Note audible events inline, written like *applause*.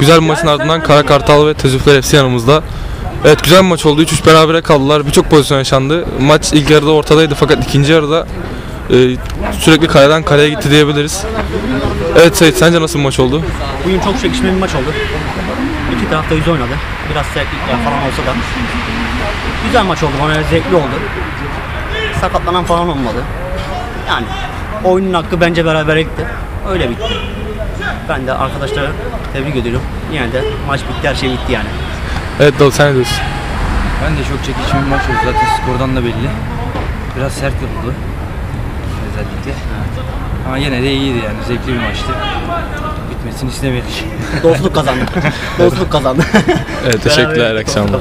Güzel bir maçın ardından Kara Kartal ve Tezüfler hepsi yanımızda. Evet güzel bir maç oldu. 3-3 berabere kaldılar. Birçok pozisyon yaşandı. Maç ilk yarıda ortadaydı fakat ikinci yarıda e, sürekli kaleden kaleye gitti diyebiliriz. Evet Sait sence nasıl bir maç oldu? Bugün çok çekişmeli bir maç oldu. İki taraf da yüz oynadı. Biraz sertlikler falan olsa da. Güzel maç oldu. Bana zevkli oldu. Sakatlanan falan olmadı. Yani oyunun hakkı bence beraberlikti. Öyle bitti. Ben de arkadaşlara tebrik ediyorum. Yine de maç bitti, her şey bitti yani. Evet Dal sen ne diyorsun? Ben de çok çekici bir maç oldu zaten skordan da belli. Biraz sert yapıldı. Özellikle. Ama yine de iyiydi yani zevkli bir maçtı. Bitmesini istemedik. Dostluk kazandı. *laughs* Dostluk kazandı. Evet teşekkürler. Akşamlar.